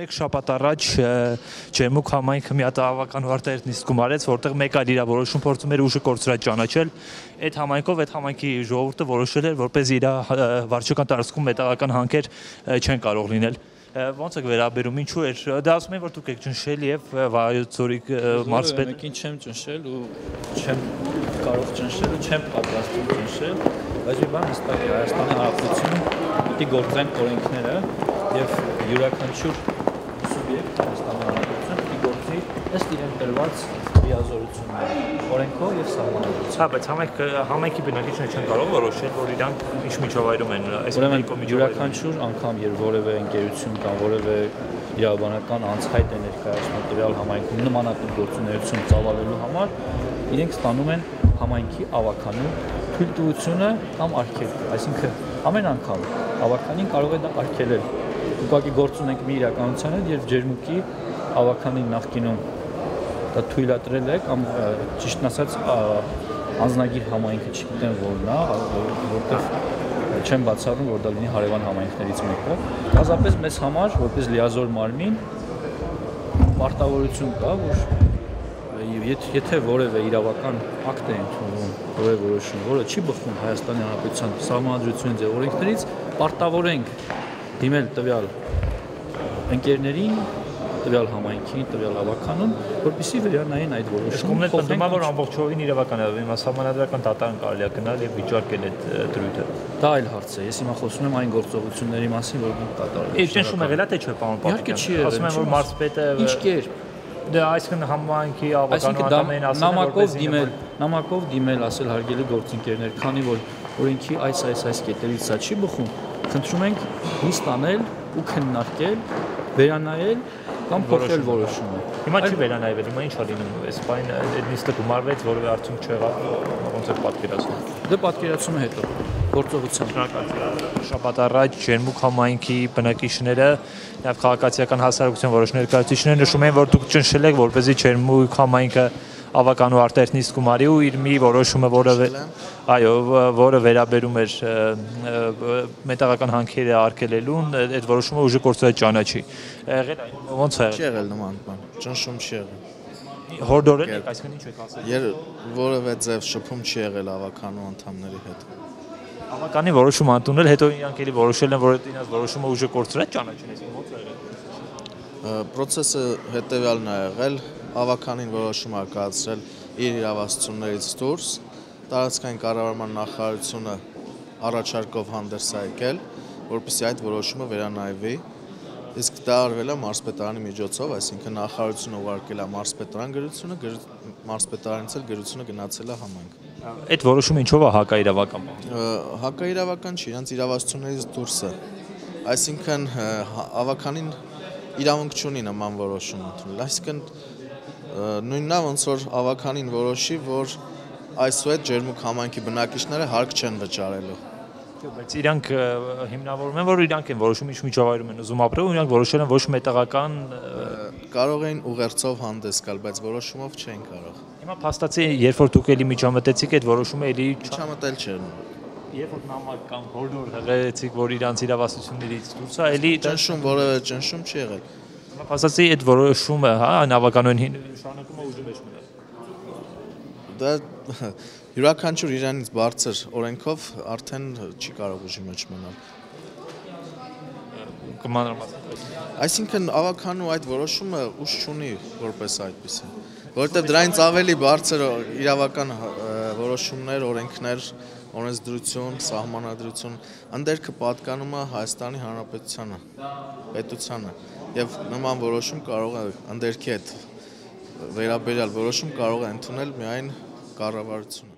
Մեկ շաբաթ առաջ Ջեմուկ համայնքը մի հատ ավական վարտեր նիստում արեց, որտեղ մեկ այլ իր որոշում փորձում էր ուժը կորցրած ճանաչել։ Այդ համայնքով այդ համայնքի ժողովուրդը որոշել էր, որպես իր վարչական տարածքում մետաղական հանքեր չեն կարող լինել ոնց է վերաբերում ինչու էր դա ասում են որ դուք եք ճնշել եւ վայոցորի մարզպետ մեկին չեմ ճնշել ու չեմ կարող ճնշել ու չեմ պատրաստվում ճնշել բայց մի բան հստակ Հայաստանի Հանրապետությունը պիտի գործեն օրենքները եւ յուրաքանչյուր ըստ իրեն տրված լիազորությունները օրենքով եւ սահմանադրությամբ։ Հա, բայց համայնք համայնքի բնակիչները չեն կարող որոշել, որ իրանք ինչ միջավայրում են այս Ուրեմն յուրաքանչյուր անգամ երբ որևէ ընկերություն կամ որևէ իրավաբանական անցայտ է ներկայացնում տվյալ համայնքում նմանատիպ գործունեություն ծավալելու համար, իրենք ստանում են համայնքի ավականու թույլտվությունը կամ արգելք, այսինքն ամեն անգամ ավականին կարող է դա արգելել։ Ուղղակի գործ ունենք մի իրականության հետ, երբ ջերմուկի ավականին նախկինում դա թույլատրել է կամ ճիշտն ասած անznագիր համայնքը չգիտեմ որն է, որտեղ չեմ բացառում, որ դա լինի հարևան համայնքներից մեկը։ Հազապես մեզ համար, որպես լիազոր մարմին, պարտավորություն կա, որ եթե որևէ իրավական ակտ է ընդունվում, որևէ որոշում, որը չի բխում Հայաստանի Հանրապետության սահմանադրությունից եւ օրենքներից, պարտավոր ենք դիմել տվյալ ընկերներին տվյալ համայնքին, տվյալ ավականուն, որպեսզի վերանային այդ որոշումը։ Կոմնետ պնդում է, որ ամբողջովին իրավական է, հիմա համանadrական դատարան կարելի է գնալ եւ վիճարկել այդ դրույթը։ Դա այլ հարց է։ Ես հիմա խոսում եմ այն գործողությունների մասին, որ մենք կատարել ենք։ Իսկ ճնշում եղել է թե չէ, պարոն Պապիկյան։ Ասում են, որ մարզպետը Ինչ կեր Դե այսինքն համայնքի ավականու անդամներին ասել նամակով դիմել, նամակով դիմել ասել հարգելի գործընկերներ, քանի որ օրենքի այս այս այս կետերից սա չի բխում, խնդրում ենք հույս տանել ու քննարկել, վերանայել կամ փոխել որոշումը։ Հիմա չի վերանայվել, հիմա ինչ է լինում, այս բան այդ նիստը գումարվեց, որովե արդյունք չեղավ, ոնց է պատկերացնում։ Դե պատկերացումը հետո գործողության։ Շնորհակալ։ Շաբաթ առաջ Ջերմուկ համայնքի բնակիչները եւ քաղաքացիական հասարակության որոշ ներկայացուցիչներ նշում են, որ դուք ճնշել եք, որպեսզի Ջերմուկ համայնքը ավականու արտերնից գումարի ու իր մի որոշումը, որը այո, որը վերաբերում էր մետաղական հանքերը արկելելուն, այդ որոշումը ուժը կորցրել ճանաչի։ Եղել ո՞նց է եղել։ Չի եղել նման բան, ճնշում չի եղել հորդորել եք, այսինքն ինչ եք ասել։ Եր որևէ ձև շփում չի եղել ավականու անդամների հետ։ Ավականի որոշում ընդունել, հետո իրանք էլի որոշել են, որ իրաց որոշումը ուժը կորցրել ճանաչեն, այսինքն ո՞նց է եղել։ Պրոցեսը հետեւյալն է եղել, ավականին որոշում ա կայացրել իր իրավասություններից դուրս, տարածքային կառավարման նախարարությունը առաջարկով հանդերձ է եկել, որպեսզի այդ որոշումը վերանայվի, իսկ դա արվել է մարզպետարանի միջոցով, այսինքն նախարարությունը ուղարկել է մարզպետարան գրությունը, մարզպետարանից էլ գրությունը գնացել է համայնք։ Այդ որոշումը ինչով է հակաիրավական։ Հակաիրավական չի, իրանց իրավասություններից դուրս է։ Այսինքն ավականին իրավունք չունի նման որոշում ընդունել։ Այսինքն նույնն է ոնց որ ավականին որոշի, որ այսուհետ ջերմուկ համայնքի բնակիչները հարկ չեն վճարելու։ Բայց իրանք հիմնավորում են, որ իրանք են որոշում ինչ միջավայրում են ուզում ապրել, ու իրանք որոշել են ոչ մետաղական կարող էին ուղերձով հանդես գալ, բայց որոշումով չէին կարող։ Հիմա փաստացի, երբ որ դուք էլի միջամտեցիք, այդ որոշումը էլի միջամտել չէր։ Երբ որ նամակ կամ հորդոր հղեցիք, որ իրանց իրավասություններից դուրս է, էլի ճնշում որևէ ճնշում չի եղել։ Ասացի այդ որոշումը, հա, նավականորեն շարունակում է ուժի մեջ մնալ։ Դա յուրաքանչյուր իրանից բարձր օրենքով արդեն չի կարող ուժի մեջ մնալ։ Կմանրամասն։ Այսինքն ավականու այդ որոշումը ուժ չունի որպես այդպեսին, որովհետև դրանից ավելի բարձր իրավական որոշումներ, օրենքներ, օրենսդրություն, սահմանադրություն, ընդերքը պատկանում է Հայաստանի Հանրապետությանը, պետությանը եւ նման որոշում կարող է ընդերքի հետ վերաբերյալ որոշում կարող է ընդունել միայն կառավարությունը